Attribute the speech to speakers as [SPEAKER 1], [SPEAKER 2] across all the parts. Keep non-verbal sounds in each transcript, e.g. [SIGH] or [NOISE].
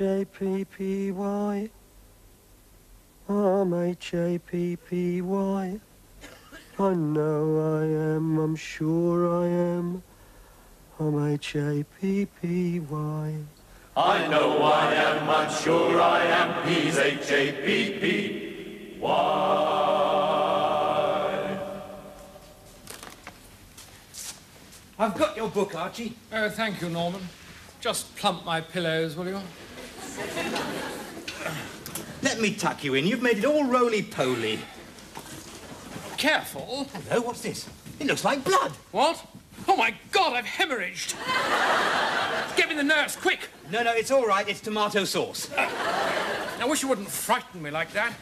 [SPEAKER 1] M-H-A-P-P-Y. M-H-A-P-P-Y. I know I am, I'm sure I am. M-H-A-P-P-Y.
[SPEAKER 2] I know I am, I'm sure I am. He's H-A-P-P-Y.
[SPEAKER 3] I've got your book, Archie.
[SPEAKER 4] Oh, thank you, Norman. Just plump my pillows, will you?
[SPEAKER 3] Let me tuck you in. You've made it all roly-poly.
[SPEAKER 4] Careful.
[SPEAKER 3] Hello, what's this? It looks like blood.
[SPEAKER 4] What? Oh, my God, I've hemorrhaged. Get me the nurse, quick.
[SPEAKER 3] No, no, it's all right. It's tomato sauce.
[SPEAKER 4] I wish you wouldn't frighten me like that.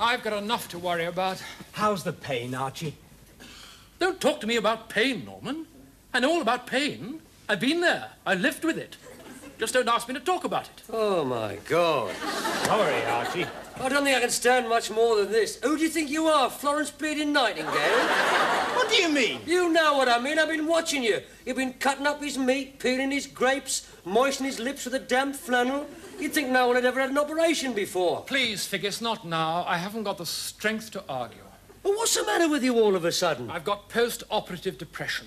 [SPEAKER 4] I've got enough to worry about.
[SPEAKER 3] How's the pain, Archie?
[SPEAKER 4] Don't talk to me about pain, Norman. I know all about pain. I've been there. I lived with it. Just don't ask me to talk about it.
[SPEAKER 5] Oh, my God.
[SPEAKER 3] Sorry, Archie.
[SPEAKER 5] I don't think I can stand much more than this. Who do you think you are, Florence Bleeding Nightingale?
[SPEAKER 3] What do you mean?
[SPEAKER 5] You know what I mean. I've been watching you. You've been cutting up his meat, peeling his grapes, moistening his lips with a damp flannel. You'd think no one had ever had an operation before.
[SPEAKER 4] Please, Figgis, not now. I haven't got the strength to argue.
[SPEAKER 5] Well, what's the matter with you all of a sudden?
[SPEAKER 4] I've got post-operative depression.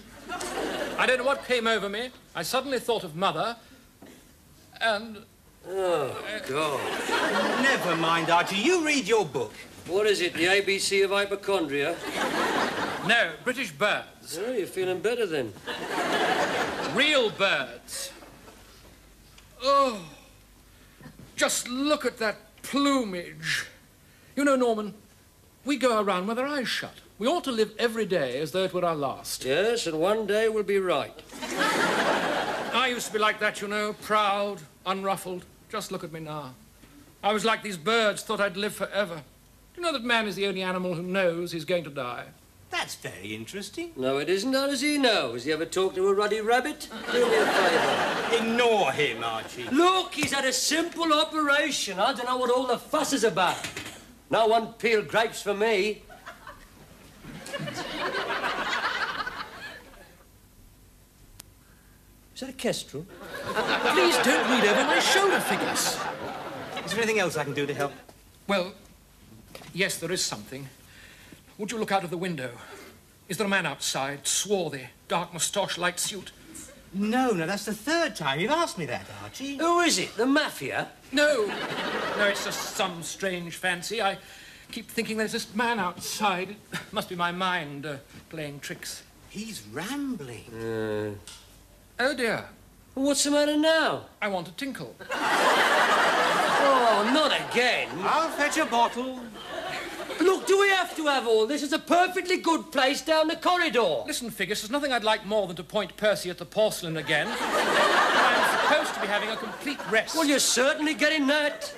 [SPEAKER 4] I don't know what came over me. I suddenly thought of Mother, and
[SPEAKER 5] Oh, uh, God. [LAUGHS]
[SPEAKER 3] Never mind, Archie. You read your book.
[SPEAKER 5] What is it, the ABC of hypochondria?
[SPEAKER 4] no, British birds.
[SPEAKER 5] Oh, you're feeling better then.
[SPEAKER 4] Real birds. Oh, just look at that plumage. You know, Norman, we go around with our eyes shut. We ought to live every day as though it were our last.
[SPEAKER 5] Yes, and one day we'll be right.
[SPEAKER 4] I used to be like that, you know, proud, unruffled. Just look at me now. I was like these birds, thought I'd live forever. Do you know that man is the only animal who knows he's going to die?
[SPEAKER 3] That's very interesting.
[SPEAKER 5] No, it isn't. How does he know? Has he ever talked to a ruddy rabbit? Do me a favour.
[SPEAKER 3] Ignore him, Archie.
[SPEAKER 5] Look, he's had a simple operation. I don't know what all the fuss is about. No one peeled grapes for me. That a kestrel?
[SPEAKER 4] Please don't read over my shoulder Figgis.
[SPEAKER 3] Is there anything else I can do to help?
[SPEAKER 4] Well, yes, there is something. Would you look out of the window? Is there a man outside, swarthy, dark moustache, light suit?
[SPEAKER 3] No, no, that's the third time you've asked me that, Archie.
[SPEAKER 5] Who is it? The mafia?
[SPEAKER 4] No, no, it's just some strange fancy. I keep thinking there's this man outside. It must be my mind uh, playing tricks.
[SPEAKER 3] He's rambling.
[SPEAKER 5] Uh,
[SPEAKER 4] Oh dear,
[SPEAKER 5] what's the matter now?
[SPEAKER 4] I want to tinkle.
[SPEAKER 5] Oh, not again.
[SPEAKER 3] I'll fetch a bottle.
[SPEAKER 5] Look, do we have to have all this? It's a perfectly good place down the corridor.
[SPEAKER 4] Listen, Figgis, there's nothing I'd like more than to point Percy at the porcelain again. [LAUGHS] I'm supposed to be having a complete rest.
[SPEAKER 5] Well, you're certainly getting that.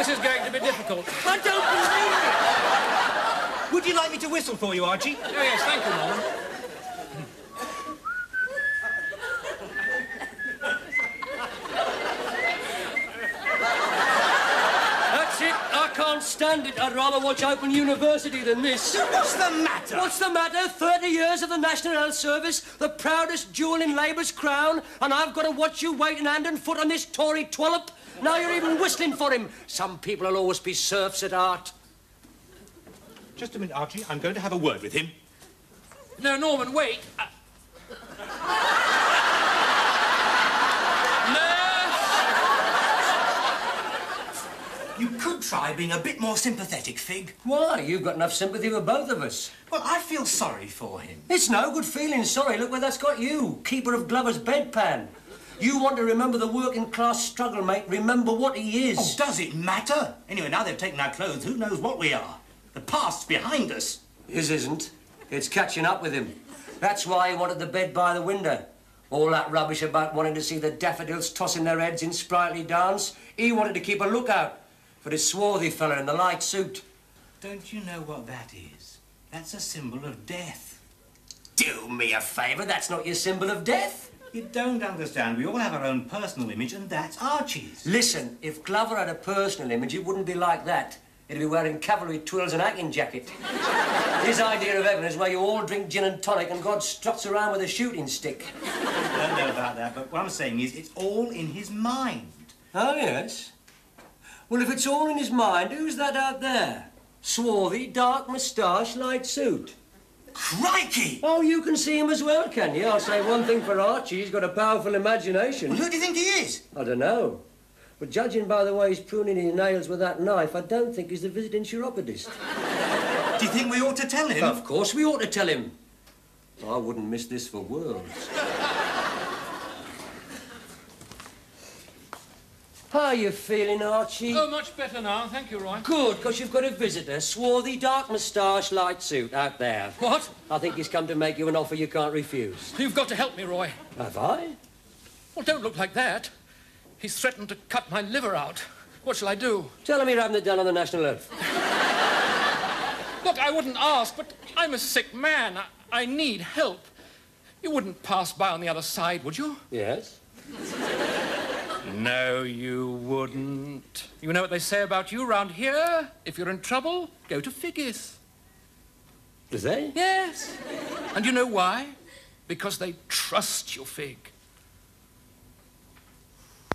[SPEAKER 4] This is going to be difficult.
[SPEAKER 5] I don't believe it.
[SPEAKER 3] Would you like me to whistle for you, Archie?
[SPEAKER 4] Oh, yes, thank you, Norman.
[SPEAKER 5] That's it. I can't stand it. I'd rather watch Open University than this.
[SPEAKER 3] What's the matter?
[SPEAKER 5] What's the matter? 30 years of the National Health Service, the proudest jewel in Labour's crown, and I've got to watch you waiting hand and foot on this Tory twallop? Now you're even whistling for him. Some people will always be serfs at heart.
[SPEAKER 3] Just a minute, Archie. I'm going to have a word with him.
[SPEAKER 4] No, Norman, wait. Uh...
[SPEAKER 3] You could try being a bit more sympathetic, Fig.
[SPEAKER 5] Why? You've got enough sympathy for both of us.
[SPEAKER 3] Well, I feel sorry for him.
[SPEAKER 5] It's no good feeling sorry. Look where that's got you. Keeper of Glover's bedpan. You want to remember the working class struggle, mate. Remember what he is.
[SPEAKER 3] Oh, does it matter? Anyway, now they've taken our clothes, who knows what we are? The past's behind us.
[SPEAKER 5] His isn't. It's catching up with him. That's why he wanted the bed by the window. All that rubbish about wanting to see the daffodils tossing their heads in sprightly dance. He wanted to keep a lookout for this swarthy fella in the light suit.
[SPEAKER 3] Don't you know what that is? That's a symbol of death.
[SPEAKER 5] Do me a favour, that's not your symbol of death.
[SPEAKER 6] You don't understand. We all have our own personal image, and that's Archie's.
[SPEAKER 5] Listen, if Glover had a personal image, it wouldn't be like that. He'd be wearing cavalry twills and hacking jacket. [LAUGHS] His idea of heaven is where you all drink gin and tonic and God struts around with a shooting stick.
[SPEAKER 6] I don't know about that, but what I'm saying is it's all in his mind.
[SPEAKER 5] Oh, yes? Well, if it's all in his mind, who's that out there? Swarthy, dark moustache, light suit.
[SPEAKER 6] Crikey!
[SPEAKER 5] Oh, you can see him as well, can you? I'll say one thing for Archie, he's got a powerful imagination.
[SPEAKER 6] Well, who do you think he is?
[SPEAKER 5] I don't know. But judging by the way he's pruning his nails with that knife, I don't think he's the visiting chiropodist.
[SPEAKER 6] Do you think we ought to tell him?
[SPEAKER 5] Of course we ought to tell him. I wouldn't miss this for worlds. How are you feeling, Archie?
[SPEAKER 4] Oh, much better now. Thank you, Roy.
[SPEAKER 5] Good, because you've got a visitor, swarthy, dark moustache, light suit, out there.
[SPEAKER 4] What?
[SPEAKER 5] I think he's come to make you an offer you can't refuse.
[SPEAKER 4] You've got to help me, Roy.
[SPEAKER 5] Have I?
[SPEAKER 4] Well, don't look like that. He's threatened to cut my liver out. What shall I do?
[SPEAKER 5] Tell him you're having it done on the national health.
[SPEAKER 4] Look, I wouldn't ask, but I'm a sick man. I, I need help. You wouldn't pass by on the other side, would you?
[SPEAKER 5] Yes?
[SPEAKER 4] No, you wouldn't. You know what they say about you round here? If you're in trouble, go to Figgis.
[SPEAKER 5] Do they?
[SPEAKER 4] Yes. And you know why? Because they trust your Fig.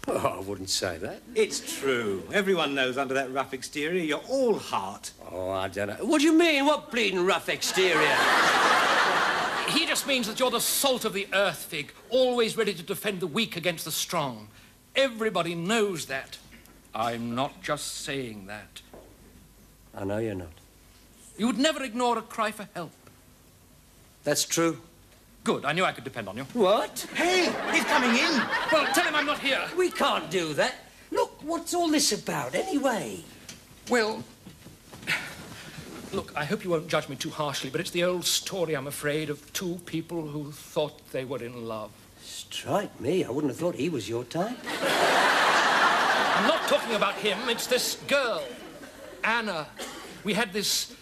[SPEAKER 5] Oh, I wouldn't say that.
[SPEAKER 6] It's true. Everyone knows under that rough exterior you're all heart.
[SPEAKER 5] Oh, I don't know. What do you mean? What bleeding rough exterior?
[SPEAKER 4] He just means that you're the salt of the earth, Fig, always ready to defend the weak against the strong. Everybody knows that. I'm not just saying that.
[SPEAKER 5] I know you're not.
[SPEAKER 4] You would never ignore a cry for help.
[SPEAKER 5] That's true.
[SPEAKER 4] Good, I knew I could depend on you.
[SPEAKER 5] What?
[SPEAKER 6] Hey, he's coming in.
[SPEAKER 4] Well, tell him I'm not here.
[SPEAKER 5] We can't do that. Look, what's all this about, anyway?
[SPEAKER 4] Well, look, I hope you won't judge me too harshly, but it's the old story, I'm afraid, of two people who thought they were in love.
[SPEAKER 5] Strike me. I wouldn't have thought he was your type.
[SPEAKER 4] I'm not talking about him, it's this girl, Anna. We had this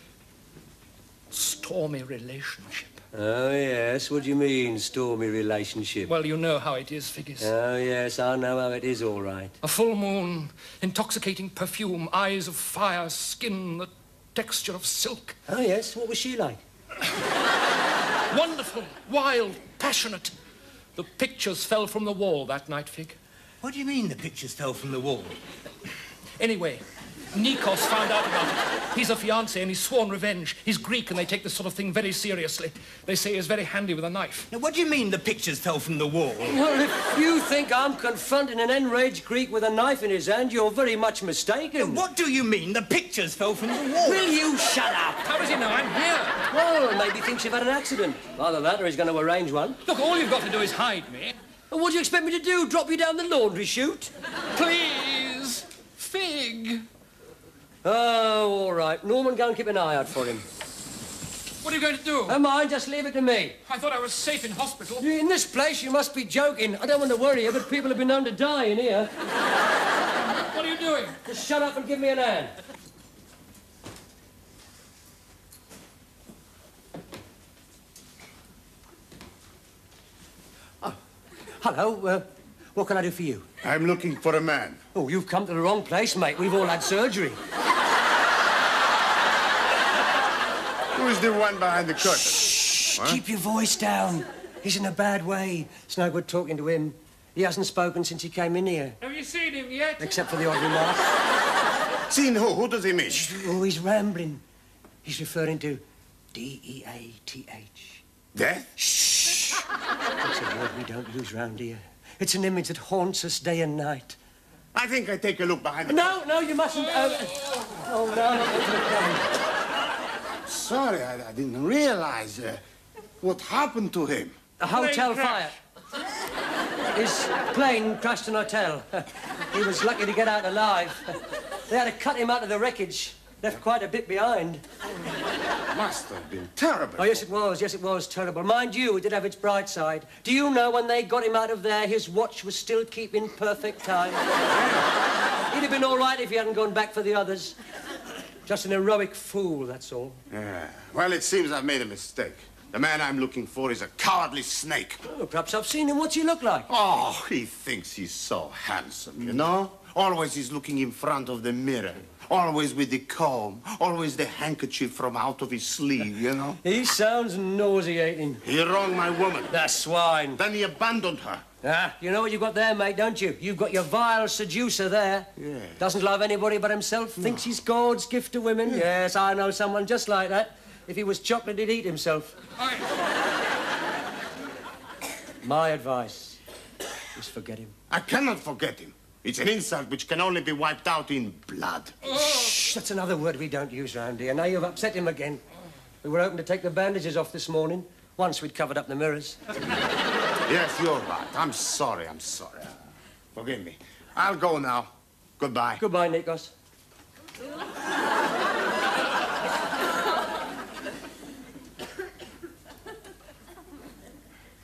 [SPEAKER 4] stormy relationship.
[SPEAKER 5] Oh, yes. What do you mean, stormy relationship?
[SPEAKER 4] Well, you know how it is, Figgis.
[SPEAKER 5] Oh, yes, I know how it is, all right.
[SPEAKER 4] A full moon, intoxicating perfume, eyes of fire, skin, the texture of silk.
[SPEAKER 5] Oh, yes. What was she like? [COUGHS]
[SPEAKER 4] Wonderful, wild, passionate. The pictures fell from the wall that night, Fig.
[SPEAKER 6] What do you mean the pictures fell from the wall?
[SPEAKER 4] Anyway, Nikos found out about it. He's a fiancé and he's sworn revenge. He's Greek and they take this sort of thing very seriously. They say he's very handy with a knife.
[SPEAKER 6] Now, what do you mean the pictures fell from the wall?
[SPEAKER 5] Well, if you think I'm confronting an enraged Greek with a knife in his hand, you're very much mistaken.
[SPEAKER 6] What do you mean the pictures fell from the wall?
[SPEAKER 5] Will you shut up?
[SPEAKER 4] How does he know I'm here?
[SPEAKER 5] Well, maybe he thinks you've had an accident. Either that or he's going to arrange one.
[SPEAKER 4] Look, all you've got to do is hide me.
[SPEAKER 5] And what do you expect me to do? Drop you down the laundry chute?
[SPEAKER 4] Please. Fig.
[SPEAKER 5] Oh, all right. Norman, go and keep an eye out for him.
[SPEAKER 4] What are you going to do?
[SPEAKER 5] Never mind, just leave it to me.
[SPEAKER 4] I thought I was safe in hospital.
[SPEAKER 5] In this place, you must be joking. I don't want to worry you, but people have been known to die in here.
[SPEAKER 4] What are you doing?
[SPEAKER 5] Just shut up and give me an hand. Oh, hello. Uh, what can I do for you?
[SPEAKER 7] I'm looking for a man.
[SPEAKER 5] Oh, you've come to the wrong place, mate. We've all had surgery.
[SPEAKER 7] Who is the one behind the curtain?
[SPEAKER 5] Shh, keep your voice down. He's in a bad way. It's no good talking to him. He hasn't spoken since he came in here,
[SPEAKER 4] Have you seen him yet?
[SPEAKER 5] except for the odd remark. [LAUGHS]
[SPEAKER 7] Seen who? Who does he mean?
[SPEAKER 5] Oh, he's rambling. He's referring to D-E-A-T-H.
[SPEAKER 7] Death?
[SPEAKER 5] Shh! That's a word we don't use round here. It's an image that haunts us day and night.
[SPEAKER 7] I think I take a look behind the
[SPEAKER 5] No, no, you mustn't. Uh, oh, no, not into the camera.
[SPEAKER 7] Sorry, I, I didn't realize uh, what happened to him.
[SPEAKER 5] A hotel fire. His plane crashed an hotel. he was lucky to get out alive. They had to cut him out of the wreckage. Left quite a bit behind.
[SPEAKER 7] Must have been terrible.
[SPEAKER 5] Oh, yes, it was. Yes, it was terrible. Mind you, it did have its bright side. Do you know when they got him out of there, his watch was still keeping perfect time? [LAUGHS] He'd have been all right if he hadn't gone back for the others. Just an heroic fool, that's all.
[SPEAKER 7] Yeah. Well, it seems I've made a mistake. The man I'm looking for is a cowardly snake.
[SPEAKER 5] Oh, perhaps I've seen him. What's he look like?
[SPEAKER 7] Oh, he thinks he's so handsome, you know? Always he's looking in front of the mirror. Always with the comb. Always the handkerchief from out of his sleeve, you know?
[SPEAKER 5] He sounds nauseating.
[SPEAKER 7] He wronged my woman.
[SPEAKER 5] That swine.
[SPEAKER 7] Then he abandoned her.
[SPEAKER 5] Ah, you know what you've got there, mate, don't you? You've got your vile seducer there.
[SPEAKER 7] Yeah.
[SPEAKER 5] Doesn't love anybody but himself. Thinks he's God's gift to women. Yes, I know someone just like that. If he was chocolate, he'd eat himself. My advice is forget him.
[SPEAKER 7] I cannot forget him. It's an insult which can only be wiped out in blood.
[SPEAKER 5] Shh, that's another word we don't use round here. Now you've upset him again. We were hoping to take the bandages off this morning. Once we'd covered up the mirrors.
[SPEAKER 7] Yes, you're right. I'm sorry, I'm sorry. Forgive me. I'll go now. Goodbye.
[SPEAKER 5] Goodbye, Nikos.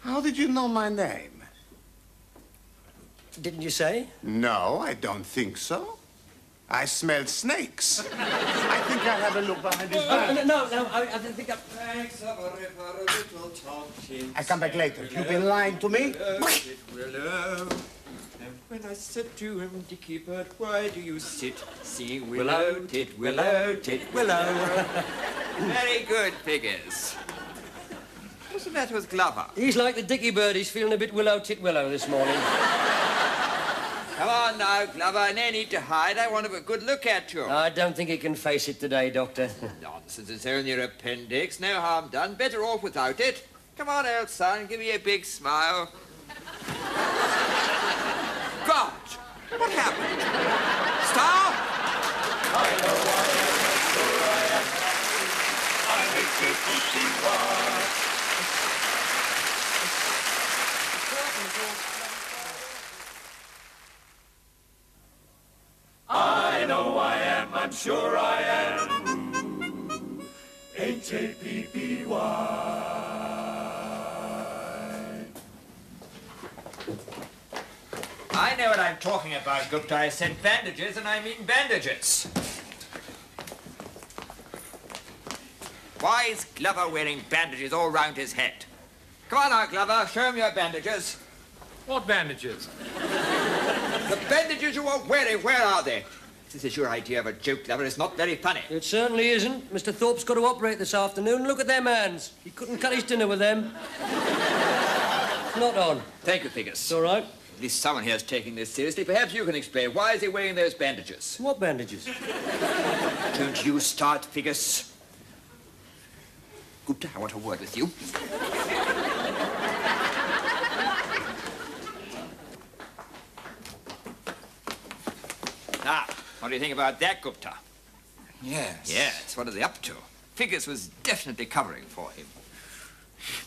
[SPEAKER 7] How did you know my name?
[SPEAKER 5] Didn't you say?
[SPEAKER 7] No, I don't think so. I smell snakes. [LAUGHS] I think I'll have a look behind his back.
[SPEAKER 5] no, no, no, I, I think I...
[SPEAKER 8] Thanks, everybody, for a little talking.
[SPEAKER 7] I come back later. You've been lying to me?
[SPEAKER 8] Willow. And when I said to him, Dicky Bird, why do you sit? Sing
[SPEAKER 5] Willow,
[SPEAKER 8] willow, tit, willow, tit, willow. Very good Figgis. What's the matter with Glover?
[SPEAKER 5] He's like the dicky bird. He's feeling a bit willow tit willow this morning.
[SPEAKER 8] Come on now, Glover. No need to hide. I want to have a good look at you.
[SPEAKER 5] I don't think he can face it today, Doctor. [LAUGHS]
[SPEAKER 8] Nonsense. It's only your appendix. No harm done. Better off without it. Come on, old son. Give me a big smile. God! What happened? Stop!
[SPEAKER 6] I am, sure I am.
[SPEAKER 8] I know what I'm talking about, Gupta. I said bandages, and I mean bandages. Why is Glover wearing bandages all round his head? Come on now, Glover, show him your bandages.
[SPEAKER 4] What bandages?
[SPEAKER 8] The bandages you are wearing, where are they? This is your idea of a joke, Glover. It's not very funny.
[SPEAKER 5] It certainly isn't. Mr. Thorpe's got to operate this afternoon. Look at them hands. He couldn't cut his dinner with them. Not on.
[SPEAKER 8] Thank you, Figgis.
[SPEAKER 5] It's all right.
[SPEAKER 8] At least someone here is taking this seriously. Perhaps you can explain. Why is he wearing those bandages?
[SPEAKER 5] What bandages?
[SPEAKER 8] Don't you start, Figgis. Gupta, I want a word with you. Ah, what do you think about that, Gupta?
[SPEAKER 9] Yes.
[SPEAKER 8] Yes, what are they up to? Figgis was definitely covering for him.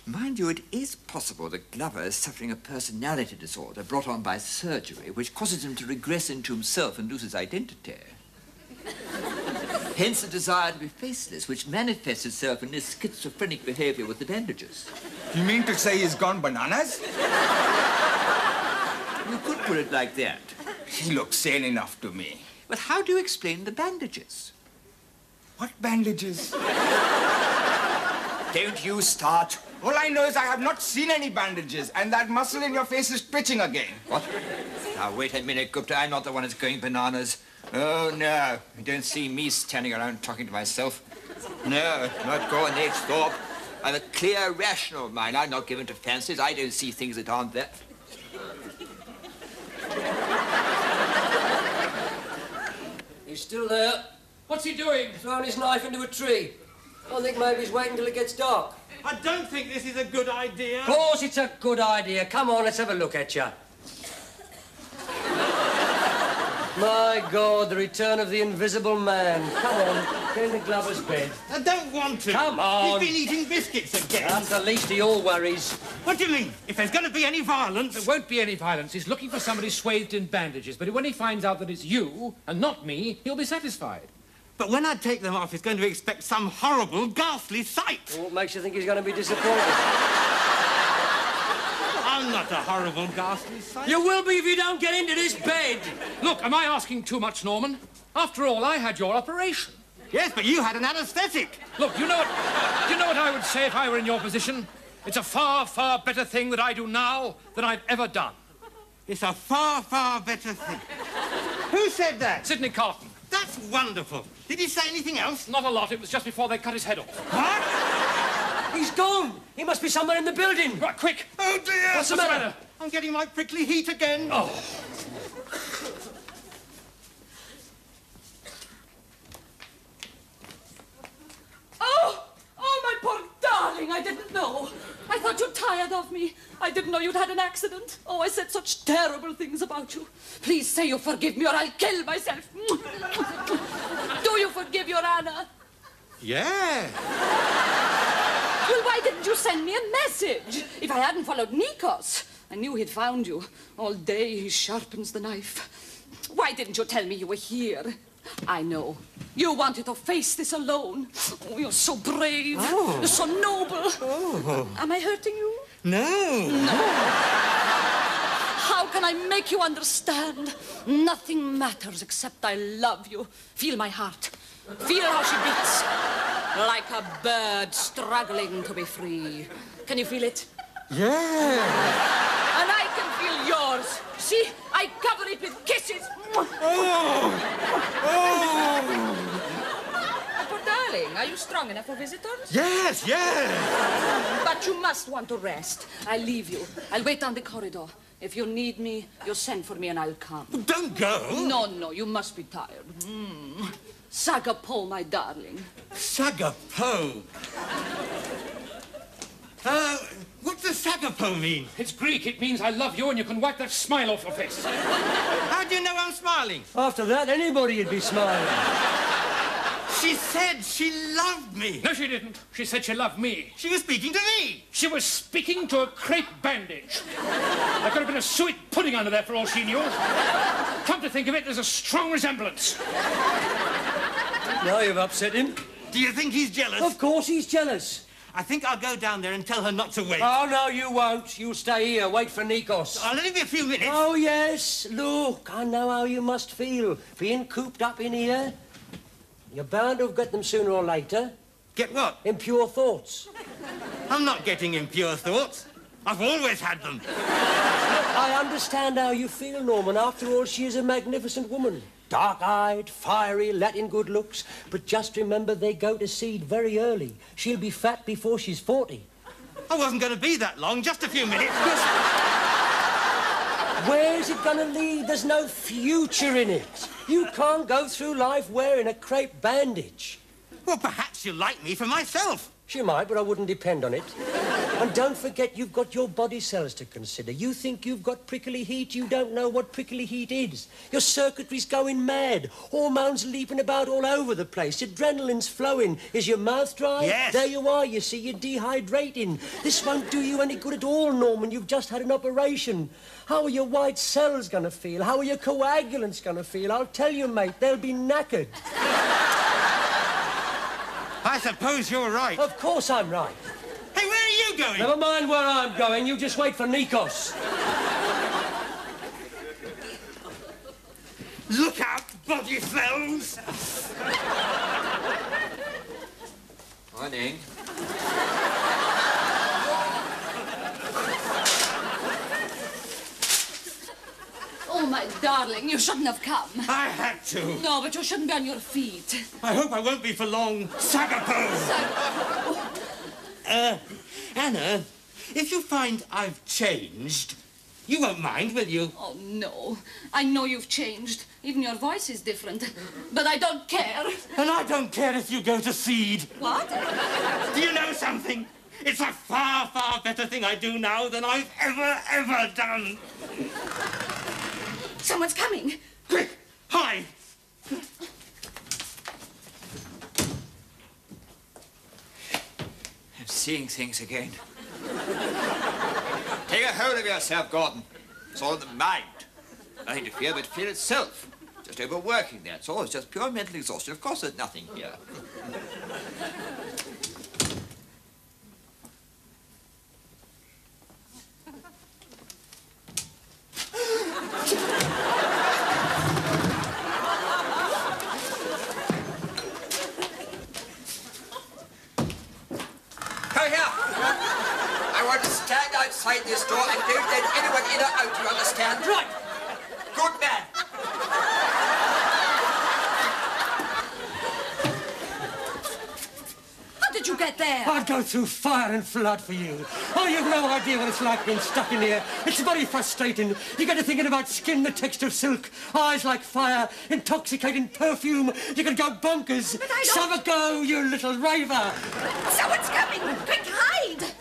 [SPEAKER 8] Mind you, it is possible that Glover is suffering a personality disorder brought on by surgery, which causes him to regress into himself and lose his identity. Hence the desire to be faceless, which manifests itself in his schizophrenic behavior with the bandages.
[SPEAKER 9] You mean to say he's gone bananas?
[SPEAKER 8] You could put it like that.
[SPEAKER 9] He looks sane enough to me.
[SPEAKER 8] But how do you explain the bandages?
[SPEAKER 9] What bandages? [LAUGHS]
[SPEAKER 8] Don't you start.
[SPEAKER 9] All I know is I have not seen any bandages, and that muscle in your face is twitching again.
[SPEAKER 8] What? Now, wait a minute, Gupta. I'm not the one that's going bananas. Oh, no. You don't see me standing around talking to myself. No, not going H. Thorpe. I'm a clear, rational mind. I'm not given to fancies. I don't see things that aren't there.
[SPEAKER 5] He's still there.
[SPEAKER 4] What's he doing?
[SPEAKER 5] Throwing his knife into a tree. I think maybe he's waiting till it gets dark.
[SPEAKER 3] I don't think this is a good idea.
[SPEAKER 5] Of course it's a good idea. Come on, let's have a look at you. My God, the return of the invisible man. Come on, get in the Glover's bed.
[SPEAKER 3] I don't want to.
[SPEAKER 5] Come on.
[SPEAKER 3] He's been eating biscuits again.
[SPEAKER 5] That's the least of your worries.
[SPEAKER 3] What do you mean? If there's going to be any violence...
[SPEAKER 4] There won't be any violence. He's looking for somebody swathed in bandages, but when he finds out that it's you and not me, he'll be satisfied.
[SPEAKER 3] But when I take them off, he's going to expect some horrible, ghastly sight.
[SPEAKER 5] What makes you think he's going to be disappointed?
[SPEAKER 3] I'm not a horrible, ghastly sight.
[SPEAKER 5] you will be if you don't get into this bed.
[SPEAKER 4] Look, am I asking too much, Norman? After all, I had your operation.
[SPEAKER 3] Yes, but you had an anaesthetic.
[SPEAKER 4] Look, you know what? You know what I would say if I were in your position? It's a far, far better thing that I do now than I've ever done.
[SPEAKER 3] It's a far, far better thing. Who said that?
[SPEAKER 4] Sydney Carton.
[SPEAKER 3] That's wonderful. Did he say anything else?
[SPEAKER 4] Not a lot. It was just before they cut his head off.
[SPEAKER 3] What?
[SPEAKER 5] He's gone. He must be somewhere in the building.
[SPEAKER 4] Right, quick.
[SPEAKER 3] Oh, dear.
[SPEAKER 5] What's the matter?
[SPEAKER 3] I'm getting my prickly heat again.
[SPEAKER 4] Oh.
[SPEAKER 10] Oh, oh, my poor darling, I didn't know. I thought you tired of me. I didn't know you'd had an accident. Oh, I said such terrible things about you. Please say you forgive me or I'll kill myself. [LAUGHS] Do you forgive your Anna?
[SPEAKER 3] Yeah.
[SPEAKER 10] Didn't you send me a message? If I hadn't followed Nikos, I knew he'd found you. All day he sharpens the knife. Why didn't you tell me you were here? I know. You wanted to face this alone. Oh, you're so brave. You're so noble. Oh. Am I hurting you?
[SPEAKER 3] No. No.
[SPEAKER 10] How can I make you understand? Nothing matters except I love you. Feel my heart. Feel how she beats. Like a bird struggling to be free. Can you feel it?
[SPEAKER 3] Yeah.
[SPEAKER 10] And I can feel yours. See, I cover it with kisses.
[SPEAKER 3] Oh. Oh.
[SPEAKER 10] Poor darling, are you strong enough for visitors?
[SPEAKER 3] Yes, yes.
[SPEAKER 10] But you must want to rest. I'll leave you. I'll wait on the corridor. If you need me, you send for me and I'll come.
[SPEAKER 3] Don't go.
[SPEAKER 10] No, no, you must be tired. Mm. Sagapo, my darling.
[SPEAKER 3] Sagapo. Uh, what does Sagapo mean?
[SPEAKER 4] It's Greek. It means I love you and you can wipe that smile off your face.
[SPEAKER 3] How do you know I'm smiling?
[SPEAKER 5] After that, anybody'd be smiling.
[SPEAKER 3] She said she loved me.
[SPEAKER 4] No, she didn't. She said she loved me.
[SPEAKER 3] She was speaking to me.
[SPEAKER 4] She was speaking to a crepe bandage. There could have been a sweet pudding under there for all she knew. Come to think of it, there's a strong resemblance.
[SPEAKER 5] Now you've upset him.
[SPEAKER 3] Do you think he's jealous?
[SPEAKER 5] Of course he's jealous.
[SPEAKER 3] I think I'll go down there and tell her not to wait.
[SPEAKER 5] Oh, no, you won't. You'll stay here. Wait for Nikos.
[SPEAKER 3] I'll only be a few minutes.
[SPEAKER 5] Oh, yes. Look, I know how you must feel. Being cooped up in here. You're bound to get them sooner or later.
[SPEAKER 3] Get what?
[SPEAKER 5] Impure thoughts.
[SPEAKER 3] I'm not getting impure thoughts. I've always had them.
[SPEAKER 5] I understand how you feel, Norman. After all, she is a magnificent woman. Dark-eyed, fiery, Latin good looks. But just remember, they go to seed very early. She'll be fat before she's 40.
[SPEAKER 3] I wasn't going to be that long, just a few minutes. [LAUGHS]
[SPEAKER 5] Where's it going to lead? There's no future in it. You can't go through life wearing a crepe bandage.
[SPEAKER 3] Well, perhaps she'll like me for myself.
[SPEAKER 5] She might, but I wouldn't depend on it. And don't forget, you've got your body cells to consider. You think you've got prickly heat, you don't know what prickly heat is. Your circuitry's going mad. Hormones leaping about all over the place. Adrenaline's flowing. Is your mouth dry?
[SPEAKER 3] Yes.
[SPEAKER 5] There you are, you see, you're dehydrating. This won't do you any good at all, Norman. You've just had an operation. How are your white cells going to feel? How are your coagulants going to feel? I'll tell you, mate, they'll be knackered. [LAUGHS]
[SPEAKER 3] I suppose you're right.
[SPEAKER 5] Of course I'm right.
[SPEAKER 3] Hey, where are you going?
[SPEAKER 5] Never mind where I'm going, you just wait for Nikos.
[SPEAKER 3] Look out, body cells!
[SPEAKER 8] Morning.
[SPEAKER 10] Oh, my darling, you shouldn't have come.
[SPEAKER 3] I had to.
[SPEAKER 10] No, but you shouldn't be on your feet.
[SPEAKER 3] I hope I won't be for long. Sagapo! Uh, Anna, if you find I've changed, you won't mind, will you?
[SPEAKER 10] Oh, no. I know you've changed. Even your voice is different. But I don't care.
[SPEAKER 3] And I don't care if you go to seed.
[SPEAKER 10] What?
[SPEAKER 3] Do you know something? It's a far, far better thing I do now than I've ever, ever done.
[SPEAKER 10] Someone's coming.
[SPEAKER 3] Quick, hide!
[SPEAKER 8] I'm seeing things again. [LAUGHS] Take a hold of yourself, Gordon. It's all in the mind. Nothing to fear but fear itself. Just overworking, that's all. It's just pure mental exhaustion. Of course, there's nothing here. I want to stand outside this door and don't let anyone in or out, you understand?
[SPEAKER 5] Right.
[SPEAKER 8] Good man.
[SPEAKER 10] How did you get there?
[SPEAKER 5] I'd go through fire and flood for you. Oh, you've no idea what it's like being stuck in here. It's very frustrating. You get to thinking about skin the texture of silk, eyes like fire, intoxicating perfume. You can go bonkers.
[SPEAKER 10] But I don't-
[SPEAKER 5] Have a go, you little raver.
[SPEAKER 10] Someone's coming! Quick, hide!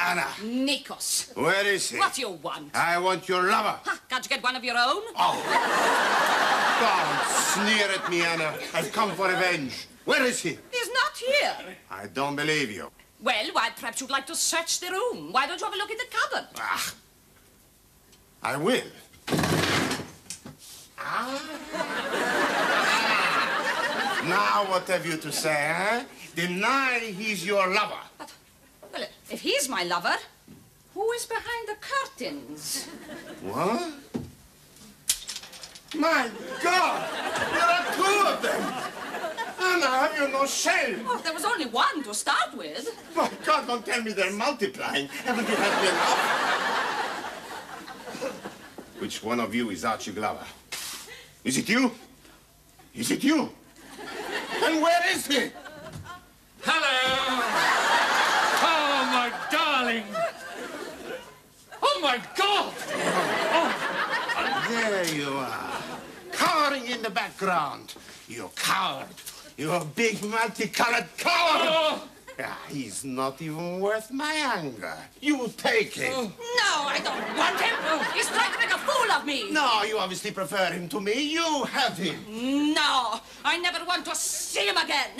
[SPEAKER 7] Anna,
[SPEAKER 10] Nikos,
[SPEAKER 7] where is he?
[SPEAKER 10] what do you want?
[SPEAKER 7] I want your lover.
[SPEAKER 10] Huh, can't you get one of your own? Oh.
[SPEAKER 7] Don't sneer at me, Anna. I've come for revenge. Where is he?
[SPEAKER 10] He's not here.
[SPEAKER 7] I don't believe you.
[SPEAKER 10] Well, why, perhaps you'd like to search the room. Why don't you have a look in the cupboard?
[SPEAKER 7] Ah. I will. Ah. Now what have you to say, eh? Deny he's your lover.
[SPEAKER 10] Well, if he's my lover, who is behind the curtains?
[SPEAKER 7] What? My God! There are two of them! Anna, have you no shame?
[SPEAKER 10] Oh, there was only one to start with.
[SPEAKER 7] My God, don't tell me they're multiplying. Haven't you had enough? Which one of you is Archie Glover? Is it you? Is it you? And where is he?
[SPEAKER 4] Hello! Oh, my darling! Oh, my God!
[SPEAKER 7] There you are. Cowering in the background. You coward. You're a big multicolored coward.
[SPEAKER 4] Oh,
[SPEAKER 7] Ah, he's not even worth my anger. You take him.
[SPEAKER 10] No, I don't want him. He's trying to make a fool of me.
[SPEAKER 7] No, you obviously prefer him to me. You have him.
[SPEAKER 10] No, I never want to see him again.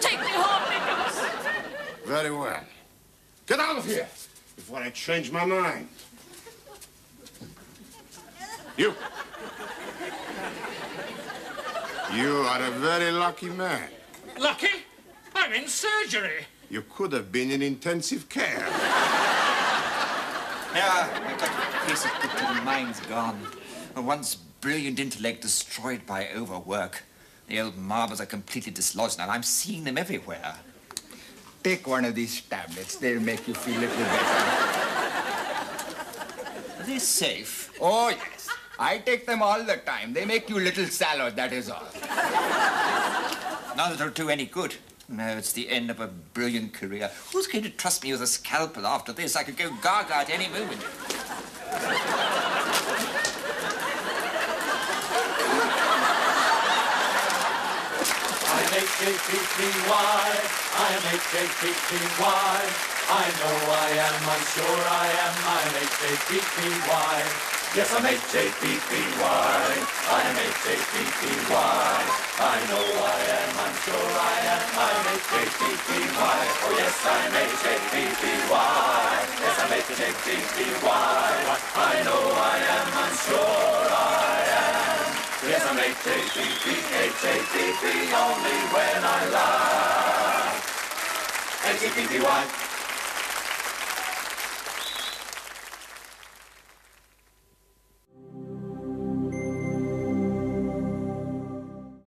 [SPEAKER 10] Take me home, Nicholas.
[SPEAKER 7] Very well. Get out of here before I change my mind. You. You are a very lucky man.
[SPEAKER 4] lucky? I'm in surgery.
[SPEAKER 7] You could have been in intensive care.
[SPEAKER 8] Yeah, I've got a piece of good till the mind's gone. A once brilliant intellect destroyed by overwork. The old marbles are completely dislodged now. I'm seeing them everywhere.
[SPEAKER 9] Take one of these tablets. They'll make you feel a little better.
[SPEAKER 8] Are they safe?
[SPEAKER 9] Oh, yes. I take them all the time. They make you little salad, that is all.
[SPEAKER 8] None that'll do any good. No, it's the end of a brilliant career. Who's going to trust me with a scalpel after this? I could go gaga at any moment.
[SPEAKER 2] I'm H-A-P-P-Y. I'm H-A-P-P-Y. I know I am, I'm sure I am. I'm H-A-P-P-Y. Yes, I'm H-A-P-P-Y. I'm H-A-P-P-Y. I know I am, I'm sure I am. I'm H-A-P-P-Y. Oh, yes, I'm H-A-P-P-Y. Yes, I'm H-A-P-P-Y. I know I am, I'm sure I am. Yes, I'm H-A-P-P, H-A-P-P, only when I laugh. H-A-P-P-Y.